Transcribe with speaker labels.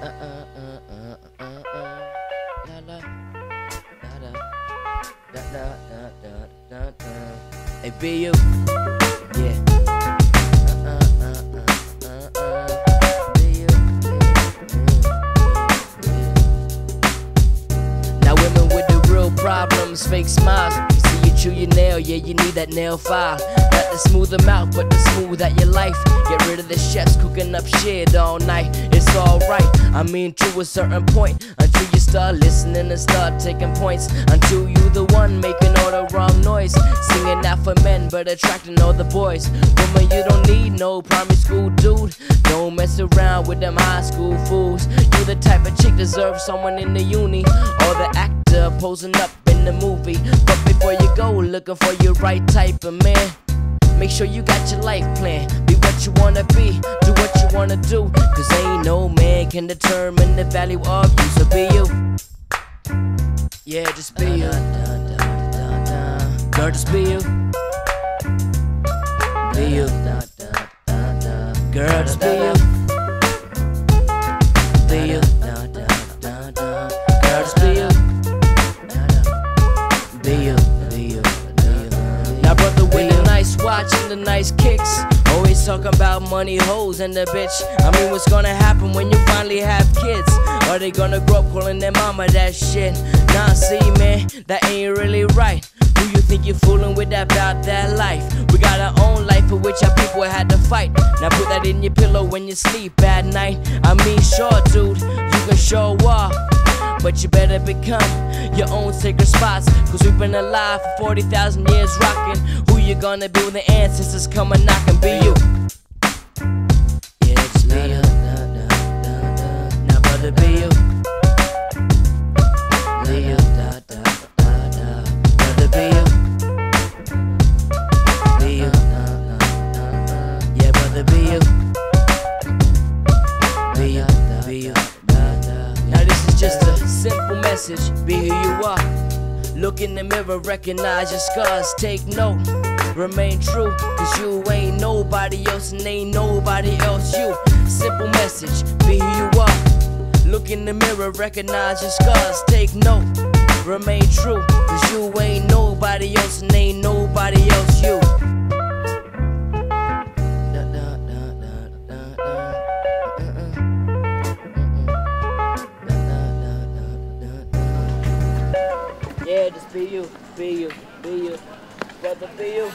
Speaker 1: Hey, be you, yeah. Uh, uh, uh, uh, uh, uh. Problems, fake smiles. See you chew your nail, yeah, you need that nail file. Not to smooth them out, but to smooth out your life. Get rid of the chefs cooking up shit all night. It's alright, I mean to a certain point. Until you start listening and start taking points. Until you the one making all the wrong noise. Singing out for men, but attracting all the boys. Woman, you don't need no primary school dude. Don't mess around with them high school fools. You the type of chick deserves someone in the uni or the actor posing up in the movie. But before you go looking for your right type of man, make sure you got your life plan. Be what you wanna be, do what you wanna do. Cause ain't no man can determine the value of you. So be you. Yeah, just be you. Girl, just be you. Be you. Girl, just be you. Nice watch and the nice kicks. Always talking about money, hoes, and the bitch. I mean, what's gonna happen when you finally have kids? Are they gonna grow up calling their mama that shit? Nah, see, man, that ain't really right. Who you think you're fooling with that about that life? We got our own life for which our people had to fight. Now put that in your pillow when you sleep at night. I mean, sure, dude, you can show off. But you better become your own sacred spots. Cause we've been alive for 40,000 years rocking. Who you gonna be when the ancestors come and knock and be you? Yeah, be you. Now, brother, be you. Be you. Brother, be you. Be you. Yeah, brother, be you. Simple message. Be who you are. Look in the mirror, recognize your scars. Take note, remain true. Cause you ain't nobody else and ain't nobody else you. Simple message. Be who you are. Look in the mirror, recognize your scars. Take note, remain true. Cause you ain't nobody else and ain't nobody else you. Yeah, just be you, be you, be you, brother, be you.